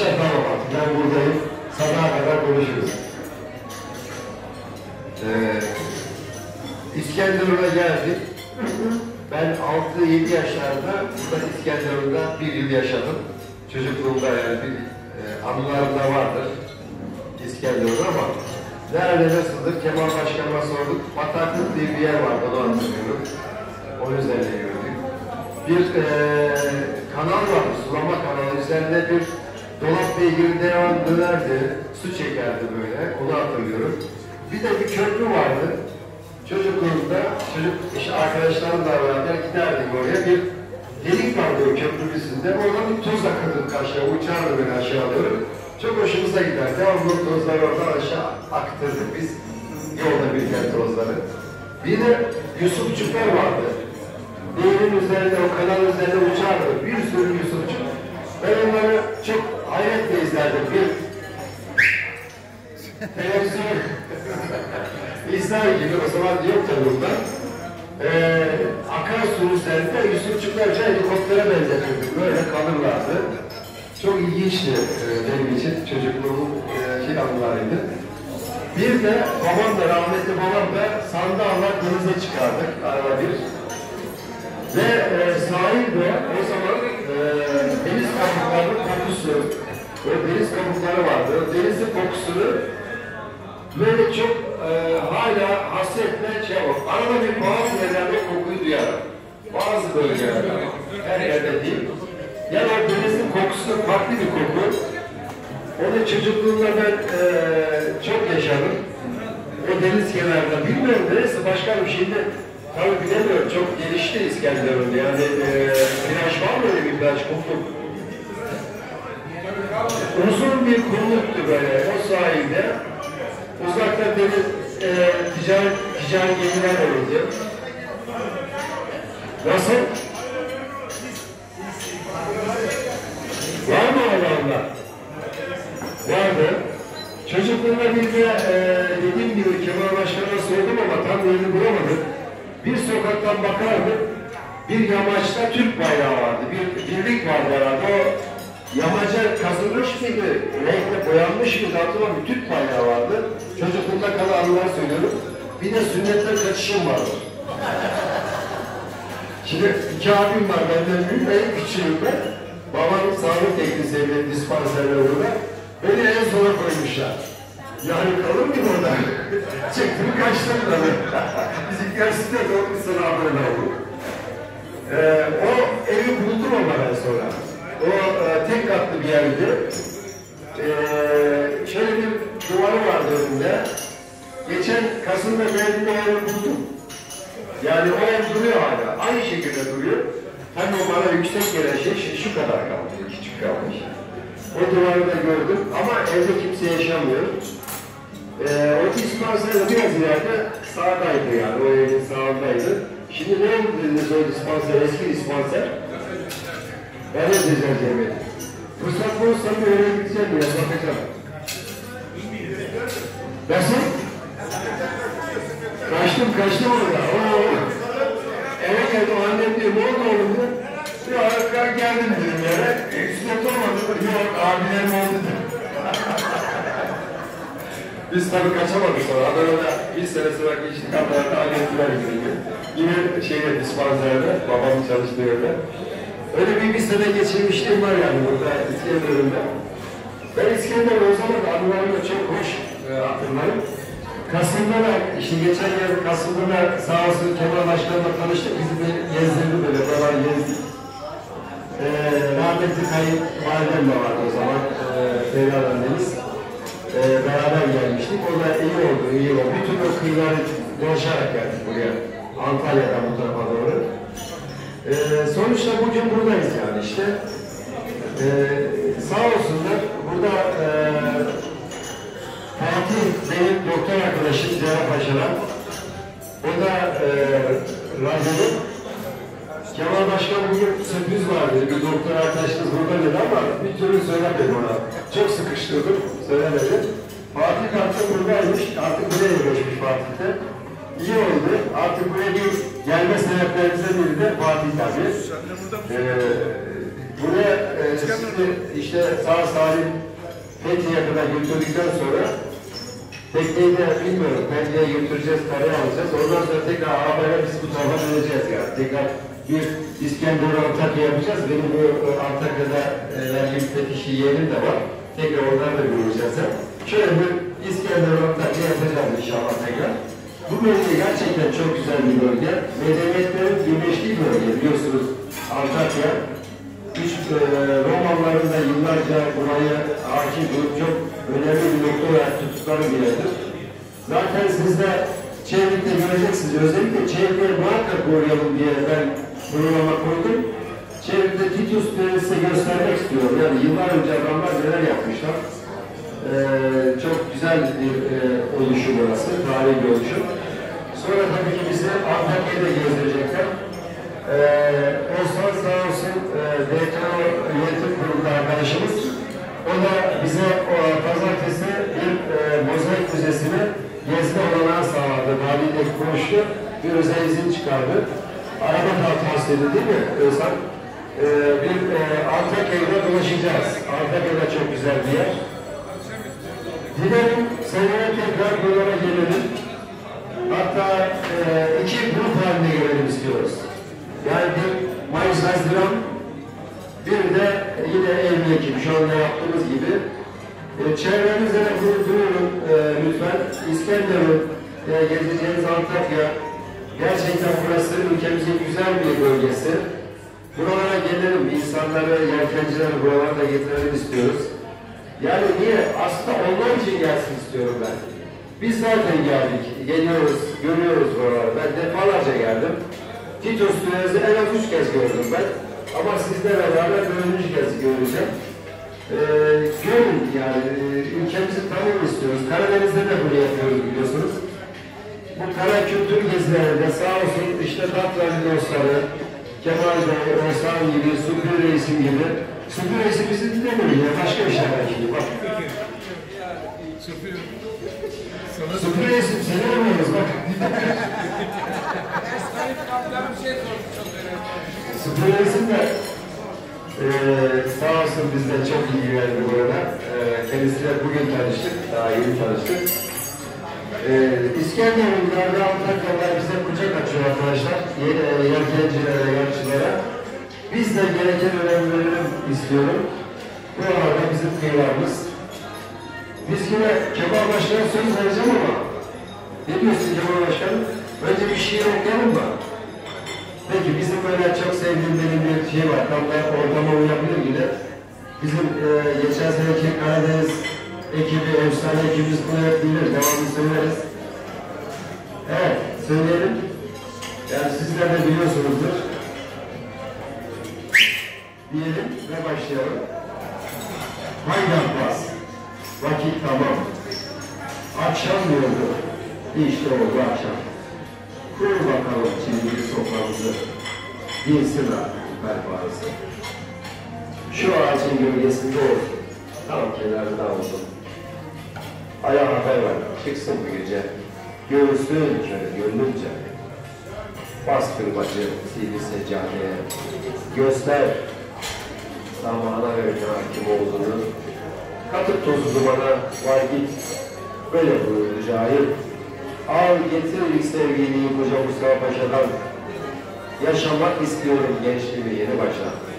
Tamam artık ben buradayım. Sabaha kadar konuşuruz. Ee, İskenderun'a geldik. Ben 6-7 yaşlarında burada İskenderun'da bir yıl yaşadım. Çocukluğumda yani bir e, anılarım da vardır İskenderun ama nerede nasıldır Kemal Başkan'a sorduk. Bataklık diye bir yer vardı onu hatırlıyorum. O üzerine yürüdük. Bir e, kanal vardı, sulama kanalı. Üzerinde bir dolap beygiri devam dönerdi, su çekerdi böyle. Onu hatırlıyorum. Bir de bir köprü vardı. Çocukluğumda, çocuk işte arkadaşlarımla beraber giderdik oraya. Bir delik vardı o köprünün üstünde. Oradan bir toz akıtırdık aşağı, uçardı böyle aşağı doğru. Çok hoşumuza giderdi. Devamlı tozları oradan aşağı akıtırdık biz. Yolda biriken tozları. Bir de Yusufçuklar vardı. Nehrin üzerinde, o kanal üzerinde uçardı. Bir sürü Yusufçuk. Ben onları çok hayretle izlerdim. Bir televizyon İzler gibi o zaman yok tabi bunlar. Ee, akarsu üzerinde Yusufçuklarca helikoptere benzetirdik. Böyle kalırlardı. Çok ilginçti e, benim için. Çocukluğumun e, şey anılarıydı. Bir de babam da rahmetli babam da Sandal'la denize çıkardık arada bir. Ve e, sahil de o zaman e, deniz kabuklarının kokusu, o deniz kabukları vardı. Denizin kokusunu böyle çok e, hala hasretle şey var. Arada bir bazı yerlerde kokuyu duyarım. Bazı bölgelerde ama her yerde değil. Yani o denizin kokusu farklı bir koku. Onu çocukluğumda ben e, çok yaşadım. O deniz kenarında. Bilmiyorum neresi başka bir şeyde tabii bilemiyorum. Çok gelişti İskenderun. Yani e, plaj var mı öyle bir plaj? Kumluk. Uzun bir kumluktu böyle o sahilde. Uzakta deniz e, ticari, ticari gemiler olurdu. Nasıl? Var mı Allah Allah? Vardı. Çocukluğumda bir de e, dediğim gibi Kemal Başkan'a sordum ama tam yerini bulamadım. Bir sokaktan bakardım. Bir yamaçta Türk bayrağı vardı. Bir birlik vardı herhalde. O yamaca kazılmış mıydı? Renkle boyanmış mıydı? Hatırlamıyorum. Türk bayrağı vardı. Çocukluğumda kalan anılar söylüyorum. Bir de sünnetten kaçışım vardı. Şimdi iki abim var benden büyük, en küçüğüm ben. Babam sağlık teknisyeni, dispanserle burada. Beni en sona koymuşlar. Yani kalır mıyım orada? Çektim kaçtım tabii. Biz ilk dersinde de o sene abone olduk. Ee, o evi buldum ama ben sonra. O e, tek katlı bir. Ee, şöyle bir duvarı vardı önünde. Geçen Kasım'da geldiğimde evi buldum. Yani o ev duruyor hala. Aynı şekilde duruyor. Hem o bana yüksek gelen şey şu, kadar kalmış, küçük kalmış. O duvarı da gördüm ama evde kimse yaşamıyor. Ee, o dispanser biraz ileride sağdaydı yani, o evin sağındaydı. Şimdi ne oldu dediniz o dispanser, eski dispanser? Ben de düzenleyemedim. Fırsat bulursa bir öyle gideceğim ya, bakacağım. Nasıl? Kaçtım kaçtım orada. Oo. Eve geldim annem diyor ne oldu oğlum diyor. Ya ben geldim dedim yere. Üstüne olmadı. Yok abilerim oldu dedim. Biz tabii kaçamadık sonra. Adana'da bir sene sonra geçtik. Adana'da ailesiler gibi. Yine şeyde dispanzerde, babamın çalıştığı yerde. Öyle bir bir sene geçirmişliğim var yani burada İskenderun'da. Ben İskenderun o zaman anılarımda çok hoş e, hatırlarım. Kasım'da da, işte geçen yıl Kasım'da da sağ olsun Kemal Başkan'la tanıştık. Bizi de gezdirdi böyle, buralar gezdik. Ee, rahmetli kayıp validem de vardı o zaman, ee, Ferhat annemiz. Ee, beraber gelmiştik. O da iyi oldu, iyi oldu. Bütün o kıyıları dolaşarak geldik buraya. Antalya'dan bu tarafa doğru. Ee, sonuçta bugün buradayız yani işte. Ee, sağ olsunlar, burada ee, Fatih benim doktor arkadaşım Cerrahpaşa'dan. O da e, radyoda. Kemal Başkan bugün sürpriz vardı. Bir doktor arkadaşınız burada dedi ama bir türlü söylemedim ona. Çok sıkıştırdım, söylemedi. Fatih artık buradaymış, artık buraya geçmiş Fatih'te. İyi oldu. Artık buraya bir gelme sebeplerimizden biri de Fatih tabii. Ee, buraya e, sizi işte sağ salim Fethiye'ye kadar götürdükten sonra tekneyi de bilmiyorum. Fethiye'ye götüreceğiz, karaya alacağız. Ondan sonra tekrar arabayla biz bu tarafa döneceğiz yani. Tekrar bir İskenderun Antakya yapacağız. Benim bu e, Antakya'da e, verdiğim fetişi yerim de var. Tekrar oradan da göreceğiz. Şöyle bir İskenderun Antakya yapacağız inşallah tekrar. Bu bölge gerçekten çok güzel bir bölge. Medeniyetlerin birleştiği bölge biliyorsunuz Antakya. Üç e, Romalıların da yıllarca burayı hakim olup çok önemli bir nokta olarak tuttukları bir yerdir. Zaten siz de Çevrek'te göreceksiniz. Özellikle Çevrek'leri muhakkak koruyalım diye ben programa koydum. Çevrek'te Titus size göstermek istiyorum. Yani yıllar önce adamlar neler yapmışlar. Ee, çok güzel bir e, oluşum orası, tarihi bir oluşum. Sonra tabii ki bizi Antakya'da gezdirecekler. Ee, Osman sağ olsun e, DTO yönetim kurulu arkadaşımız. O da bize o, pazartesi bir e, mozaik müzesini gezme olanağı sağladı. Valiyle konuştu. Bir özel izin çıkardı. Araba da tavsiye değil mi Özhan? Ee, bir e, Antakya'da dolaşacağız. Antakya'da çok güzel bir yer. Dilerim seneye tekrar buralara gelelim. Hatta e, iki grup halinde gelelim istiyoruz. Yani bir Mayıs Haziran, bir de yine Eylül Ekim, şu anda yaptığımız gibi. E, çevrenizde de duyurun e, lütfen. İskenderun, e, gezeceğiniz Antakya, gerçekten burası ülkemizin güzel bir bölgesi. Buralara gelelim, insanları, yelkencileri buralara da getirelim istiyoruz. Yani niye? Aslında onlar için gelsin istiyorum ben. Biz zaten geldik, geliyoruz, görüyoruz buraları. Ben defalarca geldim. Titus Tünez'i en az üç kez gördüm ben. Ama sizle beraber dördüncü kez göreceğim. Ee, görün yani, e, ülkemizi tanıyın istiyoruz. Karadeniz'de de bunu yapıyoruz biliyorsunuz. Bu kara kültür gezilerinde sağ olsun işte Tatlı'nın dostları, Kemal Bey, Özhan gibi, Sümbül Reis'im gibi. Sümbül Reis'i bizi dinlemiyor ya, başka bir şeyler şimdi bak. Sümbül Reis'im seni Reis'im de eee sağ olsun bizle çok ilgilendi bu arada. Eee kendisiyle bugün tanıştık, daha yeni tanıştık. Eee İskenderun'larda Antakyalılar bize kucak açıyor arkadaşlar. Yeni yelkencilere, yarışçılara. Biz de gereken önem verelim istiyorum. Bu arada bizim kıyılarımız. Biz yine Kemal Başkan'a söz vereceğim ama ne diyorsun Kemal Başkan? Önce bir şiir okuyalım mı? Peki bizim böyle çok sevdiğim benim bir şey var. Tam da ortama uyabilir yine. Bizim e, geçen seneki Karadeniz ekibi, efsane ekibimiz bunu hep bilir. Devamlı söyleriz. Evet, söyleyelim. Yani sizler de biliyorsunuzdur. Diyelim ve başlayalım. Haydi Abbas, vakit tamam. Akşam diyordu. İşte oldu akşam. Kur bakalım çizgili soframızı. Dinsin artık pervazı. Şu ağacın gölgesinde olsun. Tam kenarında olsun. Haber ver. Çıksın bu gece. Göğsünce, gönlünce. Bastır bacı sivri seccadeye. Göster. Zamana ver hakim olduğunu. Katıp tozu dumana var git. Böyle buyurdu cahil. Al getir ilk sevgiliyi koca Mustafa Paşa'dan. Yaşamak istiyorum gençliğimi yeni baştan.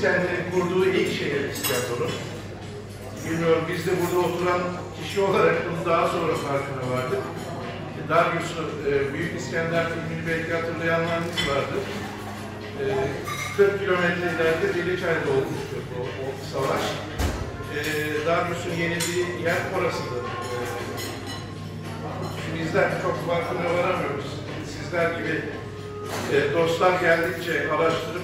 İskender'in kurduğu ilk şehir İskenderun. Bilmiyorum biz de burada oturan kişi olarak bunu daha sonra farkına vardık. Darius'u, e, Büyük İskender filmini belki hatırlayanlarınız vardır. E, 40 kilometre ileride Deliçay'da olmuştu o, o savaş. E, Darius'un yenildiği yer orasıdır. E, bizler çok farkına varamıyoruz. Sizler gibi e, dostlar geldikçe araştırıp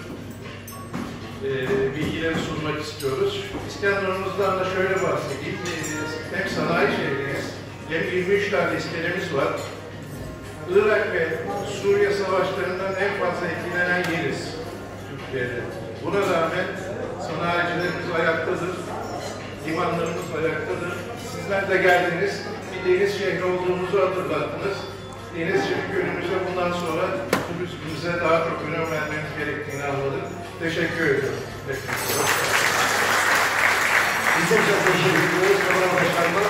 e, bilgileri sunmak istiyoruz. İskenderun'umuzdan da şöyle bahsedeyim. E, hem sanayi şehrimiz hem 23 tane iskelemiz var. Irak ve Suriye savaşlarından en fazla etkilenen yeriz Türkiye'de. Buna rağmen sanayicilerimiz ayaktadır, limanlarımız ayaktadır. Sizler de geldiniz, bir deniz şehri olduğumuzu hatırlattınız. Deniz şehri günümüzde bundan sonra turizmimize daha çok önem vermemiz gerektiğini anladık. Teşekkür ediyorum. Teşekkür ederim. Biz de çok teşekkür ediyoruz Kemal Başkan'la.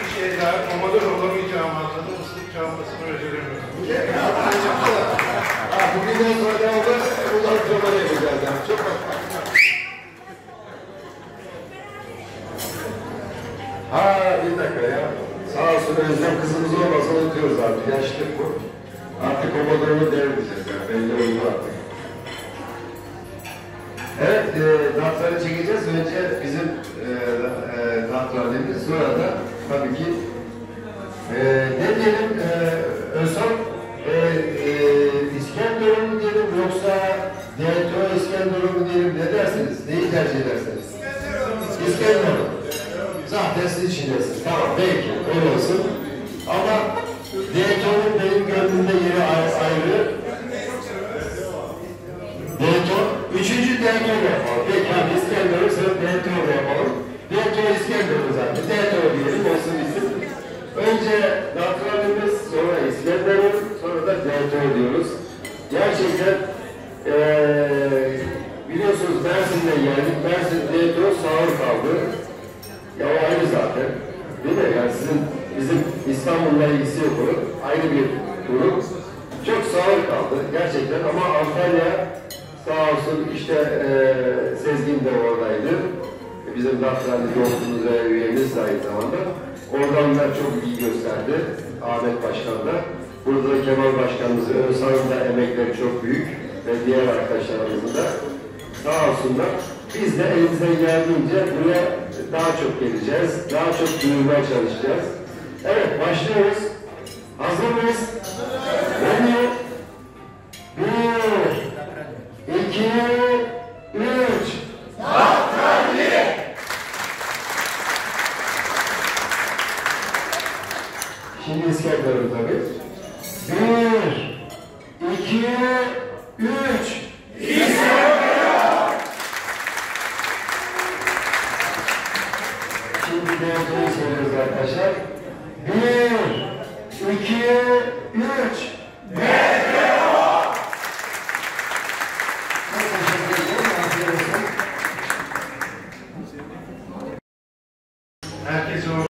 Bir şey daha, komador olamayacağımı anladım. Islık çalmasını beceremiyorum. Ha, bugünden sonra sonra ne yapacağız yani? Çok Ha bir dakika ya. Sağ olsun Özlem kızımız olmasa unutuyoruz artık. Yaşlık bu. Artık o modelini devredeceğiz yani. Belli çekeceğiz. Önce bizim e, e, sonra da tabii ki e, ne diyelim e, Özlem e, e, İskenderun mu diyelim yoksa DTO İskenderun mu diyelim ne dersiniz? Neyi tercih edersiniz? İskenderun. Zaten siz içindesiniz. Tamam peki öyle olsun. Ama DTO'nun benim gönlümde yeri ayrı. DTO, üçüncü DTO DTO yapalım. DTO İskenderun zaten. DTO diyelim olsun bizim. Önce naturalimiz, sonra İskenderun, sonra da DTO diyoruz. Gerçekten eee biliyorsunuz Mersin'de geldik. Mersin DTO sağır kaldı. Ya o ayrı zaten. Değil mi? Yani sizin, bizim İstanbul'la ilgisi yok. Ayrı bir durum. Çok sağır kaldı gerçekten ama Antalya sağ olsun işte eee Sezgin de oradaydı. Bizim Dafranlı yolcumuz ve üyemiz de aynı zamanda. Oradan da çok iyi gösterdi Ahmet Başkan da. Burada da Kemal Başkanımızın Özhan'ın da emekleri çok büyük ve diğer arkadaşlarımızın da sağ olsunlar. Biz de elimizden geldiğince buraya daha çok geleceğiz. Daha çok duyurmaya çalışacağız. Evet başlıyoruz. Hazır mıyız? 2, 3.